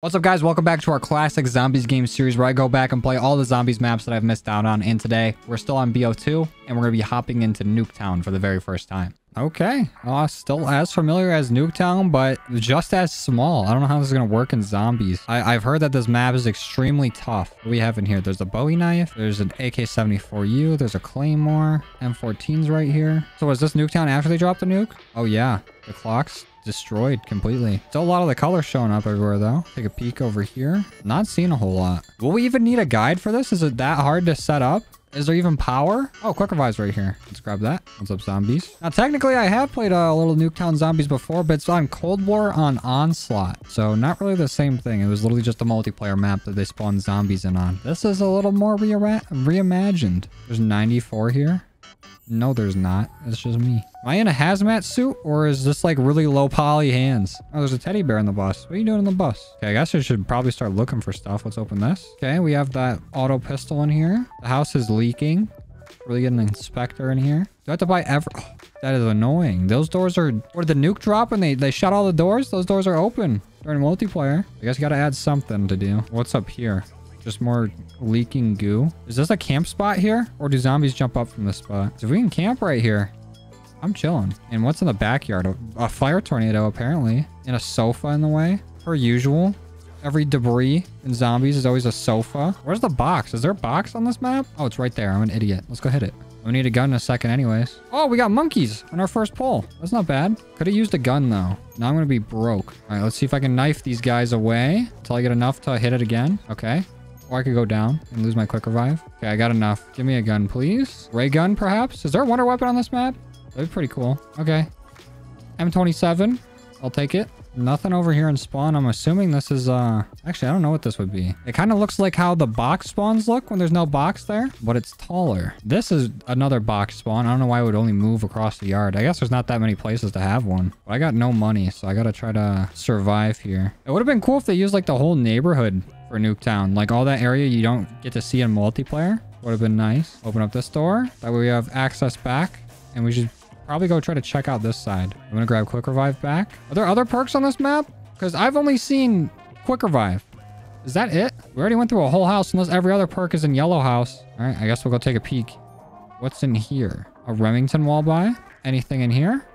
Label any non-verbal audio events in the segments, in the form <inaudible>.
What's up guys, welcome back to our classic zombies game series where I go back and play all the zombies maps that I've missed out on and today we're still on BO2 and we're going to be hopping into Nuketown for the very first time. Okay, uh, still as familiar as Nuketown but just as small. I don't know how this is going to work in zombies. I have heard that this map is extremely tough. What we have in here? There's a Bowie knife, there's an AK-74U, there's a Claymore, M14's right here. So is this Nuketown after they drop the nuke? Oh yeah, the clocks destroyed completely. Still a lot of the colors showing up everywhere though. Take a peek over here. Not seeing a whole lot. Will we even need a guide for this? Is it that hard to set up? Is there even power? Oh, quick revive's right here. Let's grab that. What's up, zombies? Now, technically, I have played a little Nuketown Zombies before, but it's on Cold War on Onslaught. So, not really the same thing. It was literally just a multiplayer map that they spawned zombies in on. This is a little more reimagined. There's 94 here. No, there's not. It's just me. Am I in a hazmat suit or is this like really low poly hands? Oh, there's a teddy bear in the bus. What are you doing in the bus? Okay, I guess I should probably start looking for stuff. Let's open this. Okay, we have that auto pistol in here. The house is leaking. Really get an inspector in here. Do I have to buy ever? Oh, that is annoying. Those doors are... Where did the nuke drop and they, they shut all the doors? Those doors are open during multiplayer. I guess you gotta add something to do. What's up here? Just more leaking goo. Is this a camp spot here? Or do zombies jump up from this spot? If we can camp right here, I'm chilling. And what's in the backyard? A, a fire tornado, apparently. And a sofa in the way. Per usual. Every debris in zombies is always a sofa. Where's the box? Is there a box on this map? Oh, it's right there. I'm an idiot. Let's go hit it. We need a gun in a second anyways. Oh, we got monkeys on our first pull. That's not bad. Could have used a gun though. Now I'm going to be broke. All right, let's see if I can knife these guys away until I get enough to hit it again. Okay. Or I could go down and lose my quick revive. Okay, I got enough. Give me a gun, please. Ray gun, perhaps? Is there a wonder weapon on this map? That'd be pretty cool. Okay. M27. I'll take it. Nothing over here in spawn. I'm assuming this is, uh... Actually, I don't know what this would be. It kind of looks like how the box spawns look when there's no box there, but it's taller. This is another box spawn. I don't know why it would only move across the yard. I guess there's not that many places to have one. But I got no money, so I gotta try to survive here. It would have been cool if they used, like, the whole neighborhood for Nuketown. Like all that area you don't get to see in multiplayer. Would have been nice. Open up this door. That way we have access back. And we should probably go try to check out this side. I'm going to grab Quick Revive back. Are there other perks on this map? Because I've only seen Quick Revive. Is that it? We already went through a whole house unless every other perk is in Yellow House. All right, I guess we'll go take a peek. What's in here? A Remington wall buy? Anything in here?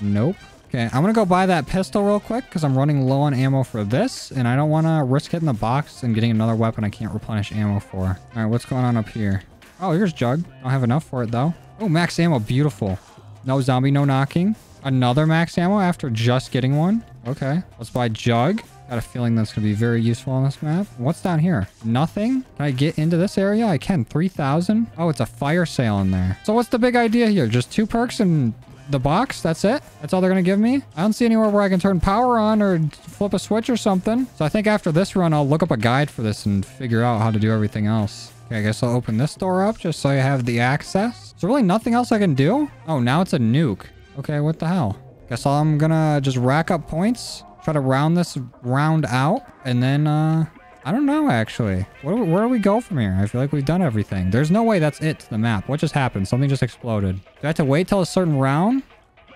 Nope. Okay, I'm gonna go buy that pistol real quick because I'm running low on ammo for this and I don't want to risk hitting the box and getting another weapon I can't replenish ammo for. All right, what's going on up here? Oh, here's Jug. I don't have enough for it though. Oh, max ammo. Beautiful. No zombie, no knocking. Another max ammo after just getting one. Okay, let's buy Jug. Got a feeling that's going to be very useful on this map. What's down here? Nothing? Can I get into this area? I can. 3,000? Oh, it's a fire sale in there. So what's the big idea here? Just two perks and the box. That's it. That's all they're going to give me. I don't see anywhere where I can turn power on or flip a switch or something. So I think after this run, I'll look up a guide for this and figure out how to do everything else. Okay, I guess I'll open this door up just so I have the access. Is there really nothing else I can do? Oh, now it's a nuke. Okay, what the hell? Guess I'm gonna just rack up points, try to round this round out, and then, uh, I don't know, actually. Where, where do we go from here? I feel like we've done everything. There's no way that's it to the map. What just happened? Something just exploded. Do I have to wait till a certain round?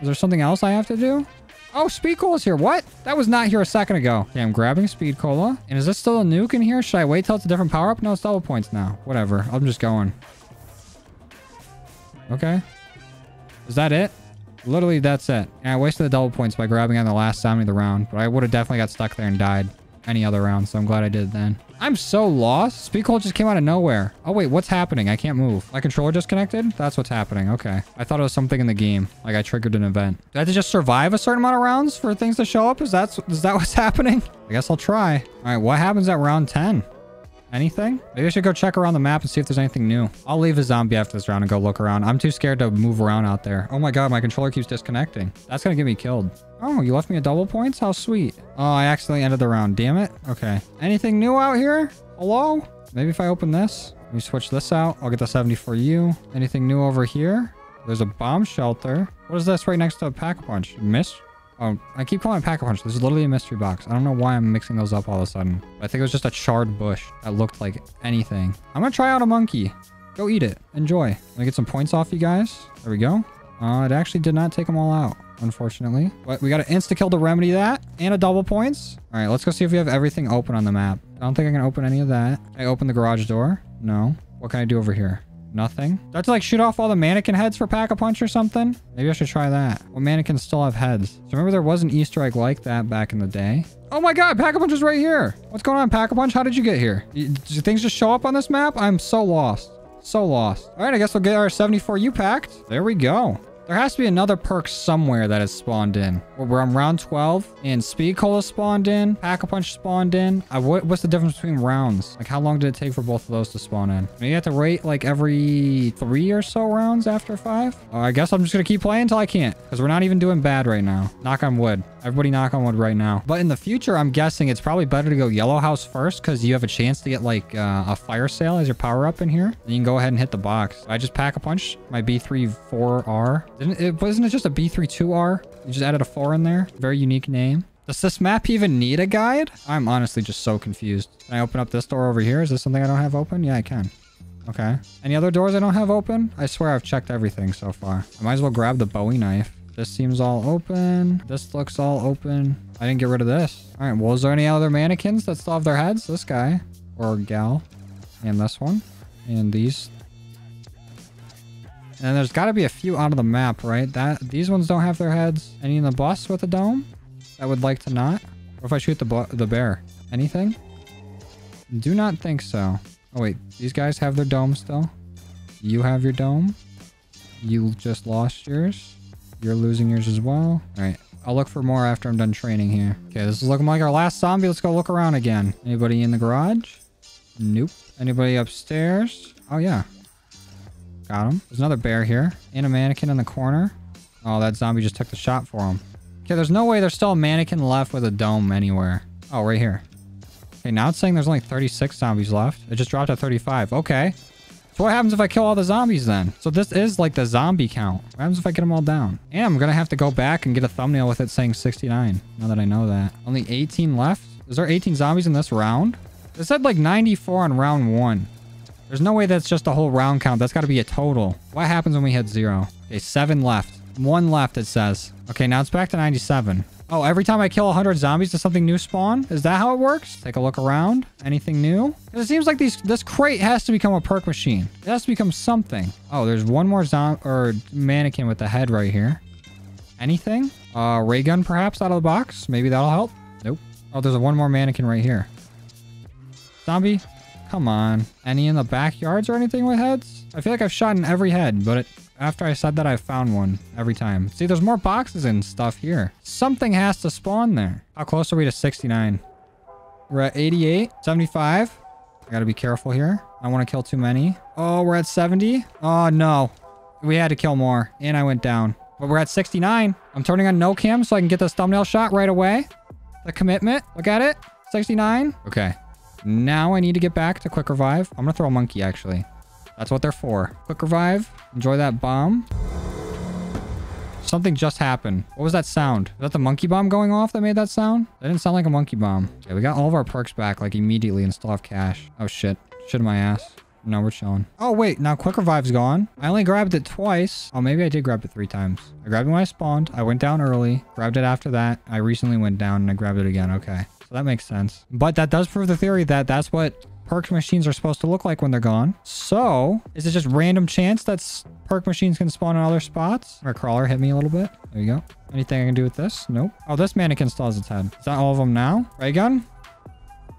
Is there something else I have to do? Oh, Speed Cola's here. What? That was not here a second ago. Okay, I'm grabbing Speed Cola. And is this still a nuke in here? Should I wait till it's a different power-up? No, it's double points now. Whatever. I'm just going. Okay. Is that it? Literally, that's it. And I wasted the double points by grabbing on the last zombie of the round. But I would have definitely got stuck there and died any other round, so I'm glad I did then. I'm so lost. Cola just came out of nowhere. Oh, wait, what's happening? I can't move. My controller disconnected? That's what's happening. Okay. I thought it was something in the game. Like I triggered an event. Do I have to just survive a certain amount of rounds for things to show up? Is that, is that what's <laughs> happening? I guess I'll try. All right, what happens at round 10? Anything? Maybe I should go check around the map and see if there's anything new. I'll leave a zombie after this round and go look around. I'm too scared to move around out there. Oh my god, my controller keeps disconnecting. That's gonna get me killed. Oh, you left me a double points? How sweet. Oh, I accidentally ended the round. Damn it. Okay. Anything new out here? Hello? Maybe if I open this. Let me switch this out. I'll get the 74U. Anything new over here? There's a bomb shelter. What is this right next to a pack-a-punch? Mist? Oh, I keep calling it pack-a-punch. This is literally a mystery box. I don't know why I'm mixing those up all of a sudden. I think it was just a charred bush that looked like anything. I'm gonna try out a monkey. Go eat it. Enjoy. Let me get some points off you guys. There we go. Uh, it actually did not take them all out. unfortunately. But we got to insta-kill to remedy that and a double points. All right, let's go see if we have everything open on the map. I don't think I can open any of that. I open the garage door. No. What can I do over here? Nothing. Do I have to like shoot off all the mannequin heads for Pack-a-Punch or something? Maybe I should try that. What mannequins still have heads? So remember there was an Easter egg like that back in the day. Oh my god, Pack-a-Punch is right here. What's going on, Pack-a-Punch? How did you get here? Do things just show up on this map? I'm so lost. So lost. All right, I guess we'll get our 74U packed. There we go. There has to be another perk somewhere that has spawned in. We're on round 12 and Speed Cola spawned in. Pack-a-Punch spawned in. Uh, what, what's the difference between rounds? Like how long did it take for both of those to spawn in? You have to wait like every three or so rounds after five? Uh, I guess I'm just going to keep playing until I can't because we're not even doing bad right now. Knock on wood. Everybody knock on wood right now. But in the future, I'm guessing it's probably better to go Yellow House first because you have a chance to get like uh, a fire sale as your power up in here. And you can go ahead and hit the box. I just pack a punch my B34R. Didn't it, wasn't it just a B32R? You just added a 4 in there. Very unique name. Does this map even need a guide? I'm honestly just so confused. Can I open up this door over here? Is this something I don't have open? Yeah, I can. Okay. Any other doors I don't have open? I swear I've checked everything so far. I might as well grab the Bowie knife. This seems all open. This looks all open. I didn't get rid of this. All right. Well, is there any other mannequins that still have their heads? This guy or gal and this one and these. And there's got to be a few out of the map, right? That These ones don't have their heads. Any in the bus with a dome? I would like to not. Or if I shoot the, the bear? Anything? Do not think so. Oh, wait. These guys have their dome still. You have your dome. You just lost yours. You're losing yours as well. All right. I'll look for more after I'm done training here. Okay, this is looking like our last zombie. Let's go look around again. Anybody in the garage? Nope. Anybody upstairs? Oh, yeah. Got him. There's another bear here. And a mannequin in the corner. Oh, that zombie just took the shot for him. Okay, there's no way there's still a mannequin left with a dome anywhere. Oh, right here. Okay, now it's saying there's only 36 zombies left. It just dropped to 35. Okay. So what happens if I kill all the zombies then? So this is like the zombie count. What happens if I get them all down? And I'm gonna have to go back and get a thumbnail with it saying 69. Now that I know that. Only 18 left? Is there 18 zombies in this round? It said like 94 on round one. There's no way that's just a whole round count. That's got to be a total. What happens when we hit zero? Okay, seven left. One left, it says. Okay, now it's back to 97. Oh, every time I kill 100 zombies, does something new spawn? Is that how it works? Take a look around. Anything new? It seems like these this crate has to become a perk machine. It has to become something. Oh, there's one more zom or mannequin with the head right here. Anything? Uh, ray gun perhaps out of the box? Maybe that'll help. Nope. Oh, there's a one more mannequin right here. Zombie? Come on. Any in the backyards or anything with heads? I feel like I've shot in every head, but it, after I said that, I found one every time. See, there's more boxes and stuff here. Something has to spawn there. How close are we to 69? We're at 88, 75. I gotta be careful here. I don't want to kill too many. Oh, we're at 70. Oh, no. We had to kill more, and I went down. But we're at 69. I'm turning on no cam so I can get this thumbnail shot right away. The commitment. Look at it. 69. Okay. Now I need to get back to quick revive. I'm gonna throw a monkey actually. That's what they're for. Quick revive. Enjoy that bomb. Something just happened. What was that sound? Is that the monkey bomb going off that made that sound? That didn't sound like a monkey bomb. Okay, we got all of our perks back like immediately and still have cash. Oh shit. Shit in my ass. No, we're chilling. Oh, wait. Now quick revive's gone. I only grabbed it twice. Oh, maybe I did grab it three times. I grabbed it when I spawned. I went down early. Grabbed it after that. I recently went down and I grabbed it again. Okay. So that makes sense. But that does prove the theory that that's what perk machines are supposed to look like when they're gone. So, is it just random chance that perk machines can spawn in other spots? My crawler hit me a little bit. There you go. Anything I can do with this? Nope. Oh, this mannequin still has its head. Is that all of them now? Ray gun?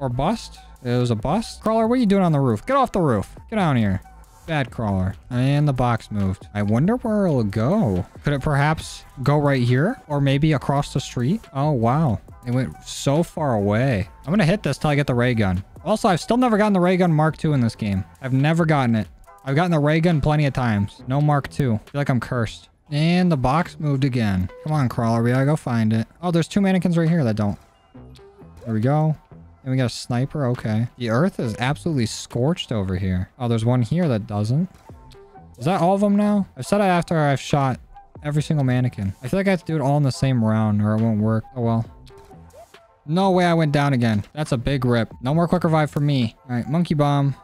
Or bust? It was a bust? Crawler, what are you doing on the roof? Get off the roof. Get down here. Bad crawler. And the box moved. I wonder where it'll go. Could it perhaps go right here? Or maybe across the street? Oh, wow. It went so far away. I'm gonna hit this till I get the ray gun. Also, I've still never gotten the ray gun Mark II in this game. I've never gotten it. I've gotten the ray gun plenty of times. No Mark II. I feel like I'm cursed. And the box moved again. Come on, crawler. We gotta go find it. Oh, there's two mannequins right here that don't. There we go. And we got a sniper. Okay. The earth is absolutely scorched over here. Oh, there's one here that doesn't. Is that all of them now? I've said it after I've shot every single mannequin. I feel like I have to do it all in the same round or it won't work. Oh, well. No way I went down again. That's a big rip. No more quick revive for me. All right, monkey bomb.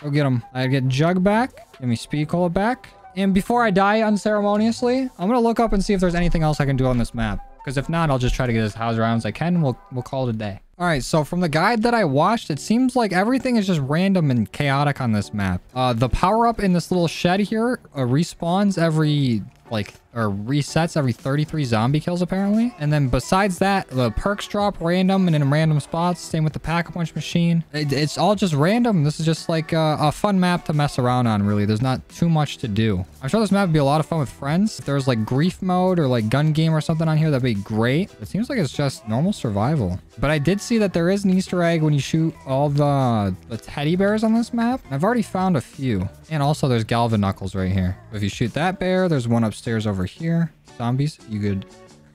Go get him. I get Jug back. Give me Speed Cola back. And before I die unceremoniously, I'm going to look up and see if there's anything else I can do on this map. Because if not, I'll just try to get as house around as I can. We'll, we'll call it a day. All right, so from the guide that I watched, it seems like everything is just random and chaotic on this map. Uh, the power-up in this little shed here uh, respawns every like or resets every 33 zombie kills apparently. And then besides that the perks drop random and in random spots. Same with the pack-a-punch machine. It, it's all just random. This is just like a, a, fun map to mess around on really. There's not too much to do. I'm sure this map would be a lot of fun with friends. If there's like grief mode or like gun game or something on here that'd be great. It seems like it's just normal survival. But i did see that there is an easter egg when you shoot all the the teddy bears on this map. I've already found a few. And also there's galvan knuckles right here. If you shoot that bear there's one upstairs over here. Zombies, you could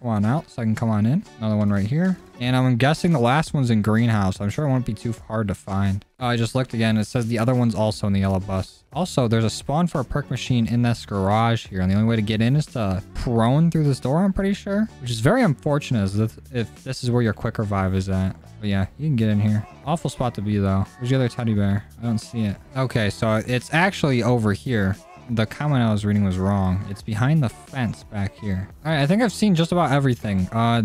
come on out so I can come on in. Another one right here. And I'm guessing the last one's in greenhouse. I'm sure it won't be too hard to find. Oh, I just looked again. It says the other one's also in the yellow bus. Also, there's a spawn for a perk machine in this garage here. And the only way to get in is to prone through this door, I'm pretty sure. Which is very unfortunate if this is where your quick revive is at. But yeah, you can get in here. Awful spot to be though. Where's the other teddy bear? I don't see it. Okay, so it's actually over here the comment I was reading was wrong. It's behind the fence back here. All right, I think I've seen just about everything. Uh,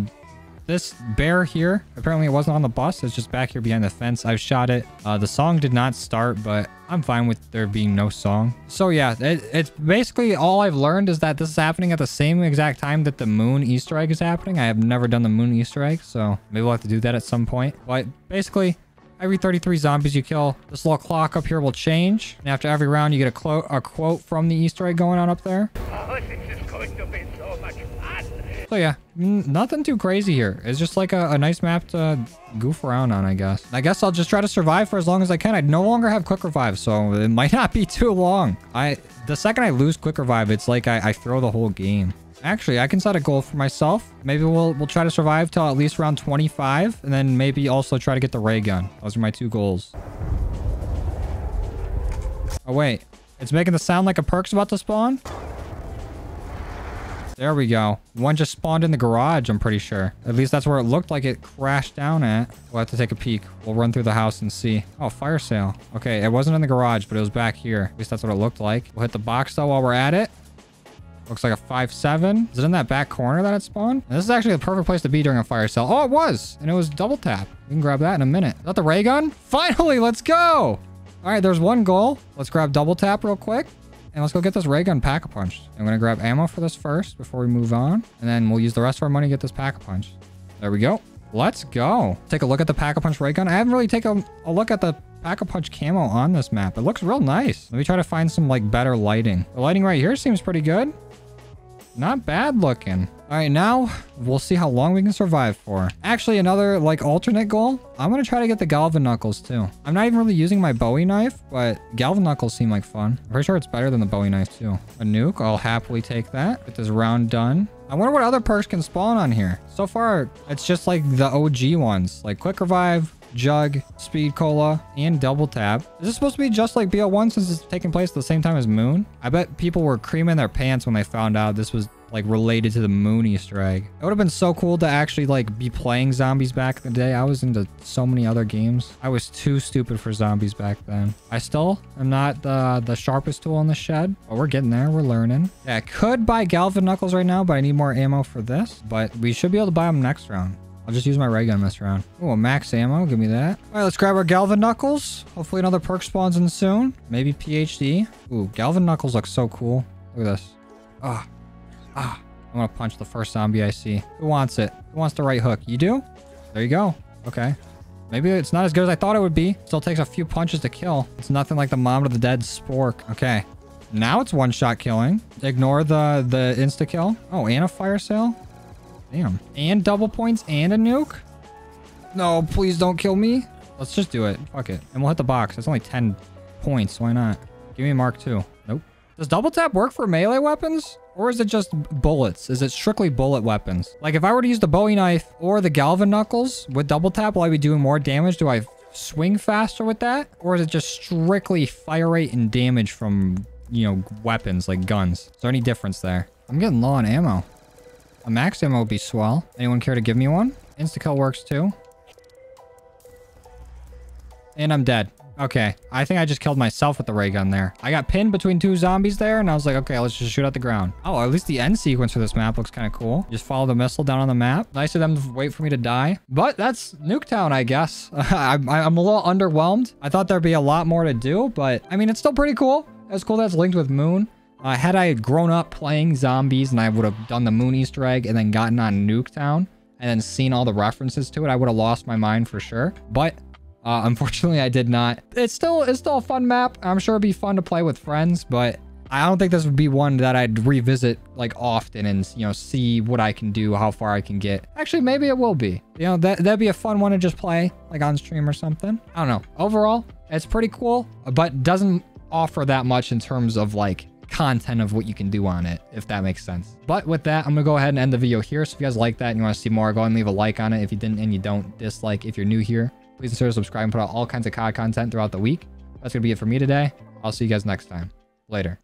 this bear here, apparently it wasn't on the bus. It's just back here behind the fence. I've shot it. Uh, the song did not start, but I'm fine with there being no song. So yeah, it, it's basically all I've learned is that this is happening at the same exact time that the moon Easter egg is happening. I have never done the moon Easter egg, so maybe we'll have to do that at some point. But basically, Every 33 zombies you kill, this little clock up here will change. And after every round, you get a, a quote from the Easter egg going on up there. Oh, this is going to be so much fun. So yeah, nothing too crazy here. It's just like a, a, nice map to goof around on, I guess. I guess I'll just try to survive for as long as I can. I no longer have quick revive, so it might <laughs> not be too long. I The second I lose quick revive, it's like I, I throw the whole game. Actually, I can set a goal for myself. Maybe we'll we'll try to survive till at least around 25, and then maybe also try to get the ray gun. Those are my two goals. Oh, wait. It's making the sound like a perk's about to spawn? There we go. One just spawned in the garage, I'm pretty sure. At least that's where it looked like it crashed down at. We'll have to take a peek. We'll run through the house and see. Oh, fire sale. Okay, it wasn't in the garage, but it was back here. At least that's what it looked like. We'll hit the box, though, while we're at it. Looks like a 5-7. Is it in that back corner that it spawned? And this is actually the perfect place to be during a fire sale. Oh, it was. And it was double tap. We can grab that in a minute. Is that the ray gun? <laughs> Finally, let's go. All right, there's one goal. Let's grab double tap real quick. And let's go get this ray gun pack-a-punch. I'm going to grab ammo for this first before we move on. And then we'll use the rest of our money to get this pack-a-punch. There we go. Let's go. Take a look at the pack-a-punch ray gun. I haven't really taken a, a look at the pack-a-punch camo on this map. It looks real nice. Let me try to find some like better lighting. The lighting right here seems pretty good. Not bad looking. All right, now we'll see how long we can survive for. Actually, another like alternate goal. I'm going to try to get the Galvan Knuckles too. I'm not even really using my Bowie knife, but Galvan Knuckles seem like fun. I'm pretty sure it's better than the Bowie knife too. A nuke, I'll happily take that. Get this round done. I wonder what other perks can spawn on here. So far, it's just like the OG ones, like Quick Revive, Jug, Speed Cola, and Double Tap. Is this supposed to be just like BO1 since it's taking place at the same time as Moon? I bet people were creaming their pants when they found out this was like related to the moon Easter egg. It would have been so cool to actually like be playing zombies back in the day. I was into so many other games. I was too stupid for zombies back then. I still am not the, the sharpest tool in the shed, but we're getting there. We're learning. Yeah, I could buy Galvan Knuckles right now, but I need more ammo for this. But we should be able to buy them next round. I'll just use my ray gun this round. Oh, max ammo. Give me that. All right, let's grab our Galvan Knuckles. Hopefully another perk spawns in soon. Maybe PhD. Ooh, Galvan Knuckles looks so cool. Look at this. Ah, Ah, I'm gonna punch the first zombie I see. Who wants it? Who wants the right hook? You do? There you go. Okay. Maybe it's not as good as I thought it would be. Still takes a few punches to kill. It's nothing like the Mob of the Dead spork. Okay. Now it's one-shot killing. Ignore the, the insta-kill. Oh, and a fire sale? Damn. And double points and a nuke? No, please don't kill me. Let's just do it. Fuck it. And we'll hit the box. It's only 10 points. Why not? Give me a mark two. Nope. Does double tap work for melee weapons? Or is it just bullets? Is it strictly bullet weapons? Like if I were to use the Bowie knife or the Galvan knuckles with double tap, will I be doing more damage? Do I swing faster with that? Or is it just strictly fire rate and damage from, you know, weapons like guns? Is there any difference there? I'm getting low on ammo. A max ammo would be swell. Anyone care to give me one? Insta-kill works too. And I'm dead. Okay, I think I just killed myself with the ray gun there. I got pinned between two zombies there, and I was like, okay, let's just shoot at the ground. Oh, at least the end sequence for this map looks kind of cool. Just follow the missile down on the map. Nice of them to wait for me to die. But that's Nuketown, I guess. <laughs> I'm, I'm a little underwhelmed. I thought there'd be a lot more to do, but I mean, it's still pretty cool. It's cool that's linked with Moon. Uh, had I grown up playing zombies and I would have done the Moon Easter egg and then gotten on Nuketown and then seen all the references to it, I would have lost my mind for sure. But uh, <laughs> unfortunately, I did not. It's still it's still a fun map. I'm sure it'd be fun to play with friends, but I don't think this would be one that I'd revisit like often and you know see what I can do, how far I can get. Actually, maybe it will be. You know that that'd be a fun one to just play like on stream or something. I don't know. Overall, it's pretty cool, but doesn't offer that much in terms of like content of what you can do on it, if that makes sense. But with that, I'm to go ahead and end the video here. So if you guys like that and you want to see more, go ahead and leave a like on it. If you didn't and you don't dislike, if you're new here, Please consider subscribing, put out all kinds of COD content throughout the week. That's to be it for me today. I'll see you guys next time. Later.